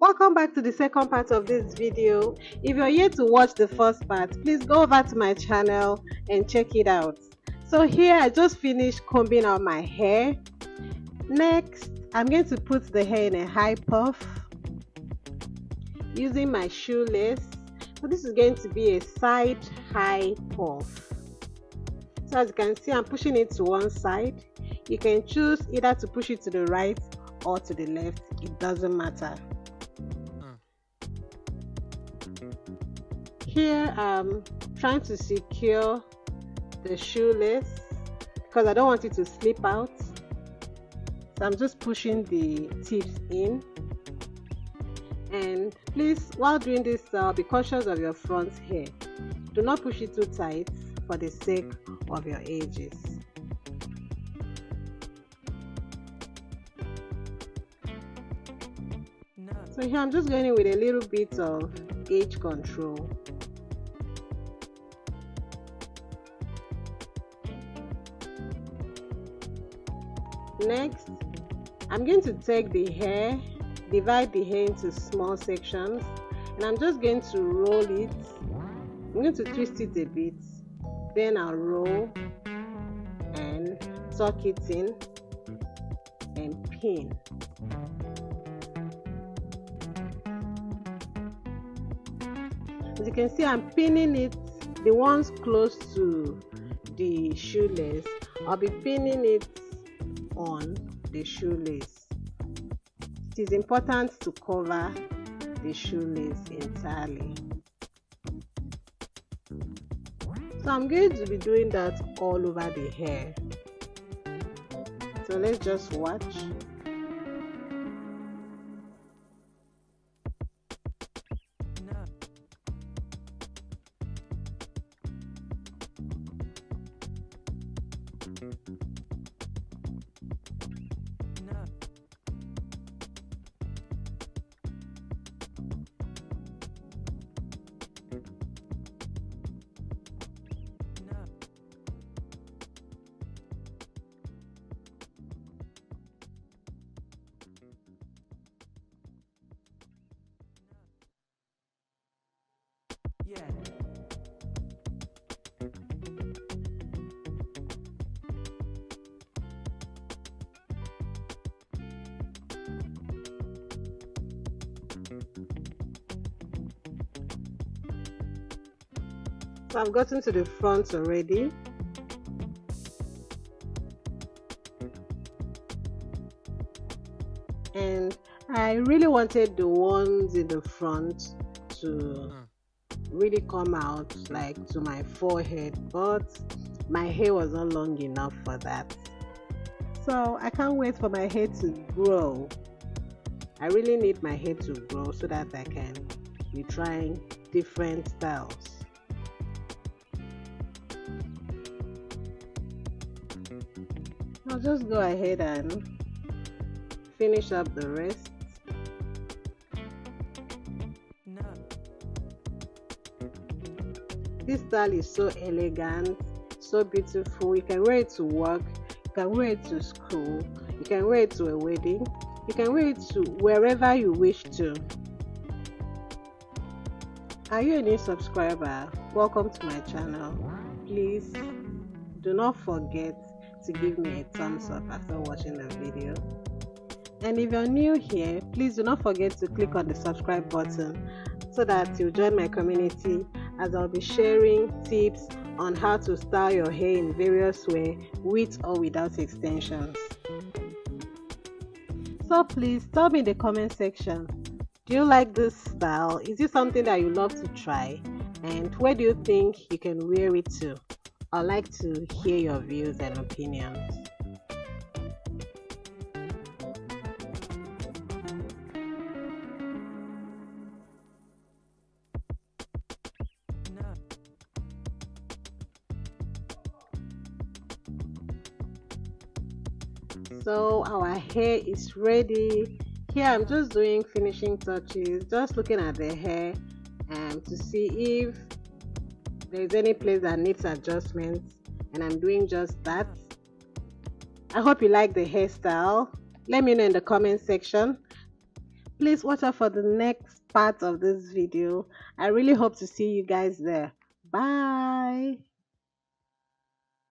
welcome back to the second part of this video. If you're here to watch the first part please go over to my channel and check it out. So here i just finished combing out my hair. Next i'm going to put the hair in a high puff using my shoelace. So this is going to be a side high puff. So as you can see i'm pushing it to one side. You can choose either to push it to the right or to the left. It doesn't matter here i'm trying to secure the shoelace because i don't want it to slip out. So i'm just pushing the tips in. And please while doing this uh, be cautious of your front hair. Do not push it too tight for the sake of your edges. So here I'm just going in with a little bit of edge control next I'm going to take the hair divide the hair into small sections and I'm just going to roll it. I'm going to twist it a bit. Then I'll roll and tuck it in and pin. As you can see I'm pinning it the ones close to the shoelace. I'll be pinning it on the shoelace it is important to cover the shoelace entirely. So I'm going to be doing that all over the hair. So let's just watch. So I've gotten to the front already. And I really wanted the ones in the front to mm-hmm. Really come out like to my forehead, but my hair was not long enough for that. So I can't wait for my hair to grow. I really need my hair to grow so that I can be trying different styles. I'll just go ahead and finish up the rest. This style is so elegant, so beautiful. You can wear it to work, you can wear it to school, you can wear it to a wedding, you can wear it to wherever you wish to. Are you a new subscriber? Welcome to my channel. Please do not forget to give me a thumbs up after watching the video. And if you're new here, please do not forget to click on the subscribe button so that you'll join my community as I'll be sharing tips on how to style your hair in various ways with or without extensions. So please tell me in the comment section do you like this style? Is it something that you love to try? And where do you think you can wear it to? I'd like to hear your views and opinions. So our hair is ready. Here I'm just doing finishing touches, just looking at the hair um, to see if there's any place that needs adjustments and I'm doing just that. I hope you like the hairstyle. Let me know in the comment section. please watch out for the next part of this video i really hope to see you guys there bye